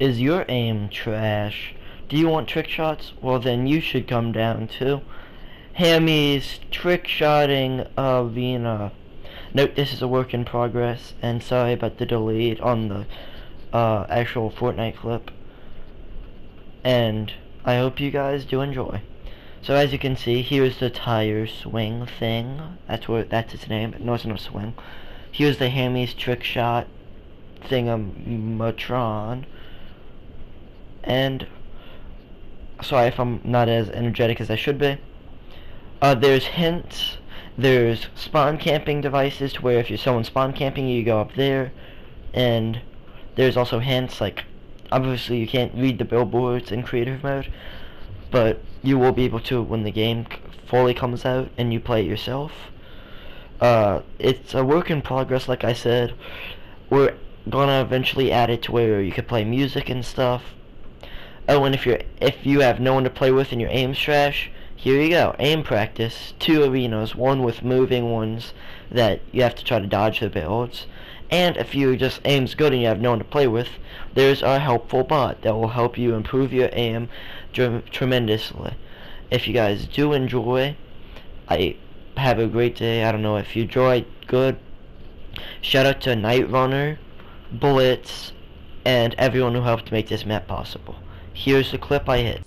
Is your aim trash? Do you want trick shots? Well then you should come down to Hamy's Trick Shotting Arena. Note this is a work in progress and sorry about the delay on the uh, actual Fortnite clip. And I hope you guys do enjoy. So as you can see, here's the tire swing thing. That's what that's its name. No, it's not a swing. Here's the Hamy's trick shot thingamatron. And sorry if I'm not as energetic as I should be. Uh, there's hints. There's spawn camping devices to where if you're someone spawn camping you go up there. And there's also hints like obviously you can't read the billboards in creative mode but you will be able to when the game fully comes out and you play it yourself uh, it's a work in progress like I said we're gonna eventually add it to where you can play music and stuff oh and if you're if you have no one to play with and your aim's trash here you go aim practice two arenas one with moving ones that you have to try to dodge the builds and if you just aim's good and you have no one to play with, there's a helpful bot that will help you improve your aim tremendously. If you guys do enjoy, I have a great day. I don't know if you enjoyed, good. Shout out to Night Runner, Bullets, and everyone who helped make this map possible. Here's the clip I hit.